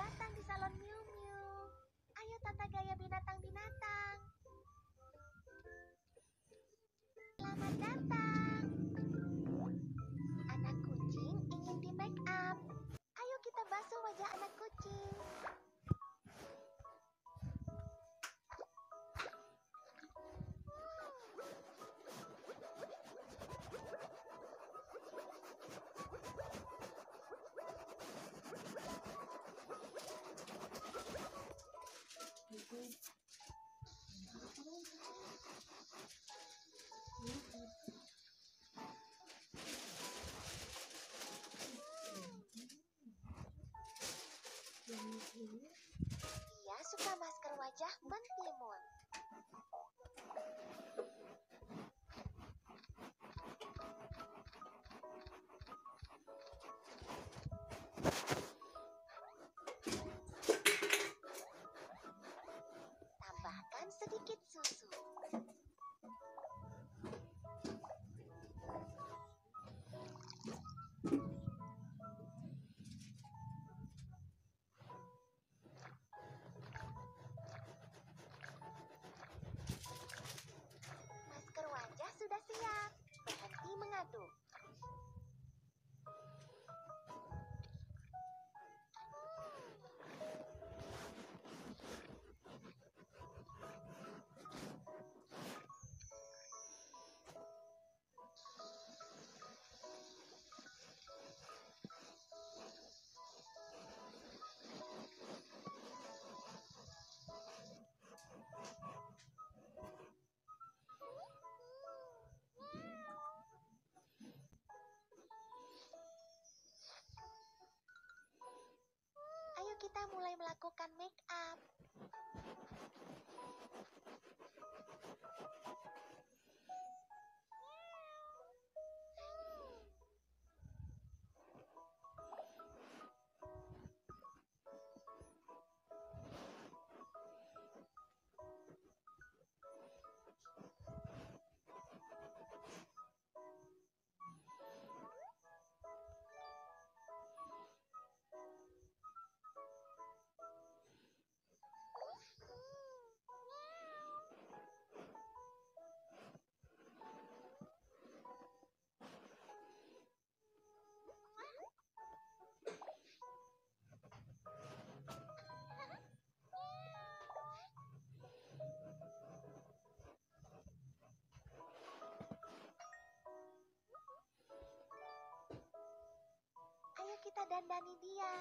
datang di salon Miu Miu. Ayo tata gaya binatang-binatang. Selamat datang. Anak kucing ingin di make up. Ayo kita basuh wajah anak kucing. Dia suka masker wajah mentimun. lado. Kita mulai melakukan make up. Kita dandani dia.